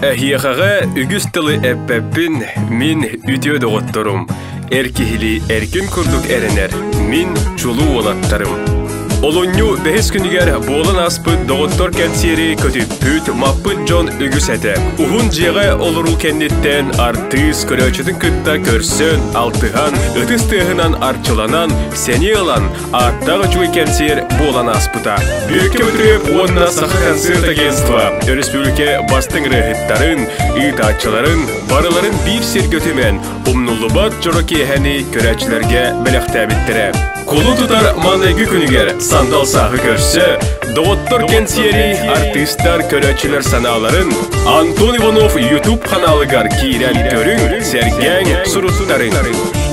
Әхияхаға үгіз тылы әппәппін мен үтеу доғыттырым. Әркихили әркін күрдік әрінер, мен чулу олаттарым. Олонню бәхес күнігер болын аспыт доғыттор кәнсері көтіппүт маппыт жон үгіс әті. Ухун жеға олырул кәннеттен артыс көрөчетін күтта көрсін, алтыған, өтіс тыгынан арчыланан, сәне алан, аттағы жуй кәнсер болан аспыта. Бүйекке бүтіріп, онна сақы концерт агентства, республика бастың рәхеттарын, атчыларын, барыларын бір сергөтімен, умнулубат жороки әні көрәчілерге біліқті біттірі. Кулу тутар манайгы күнігер сандал сағы көрсі, доғыттыр кенсиери артисттар көрәчілер саналарын Антон Иванов YouTube каналыгар кирен көрің, сәрген сұруттарын.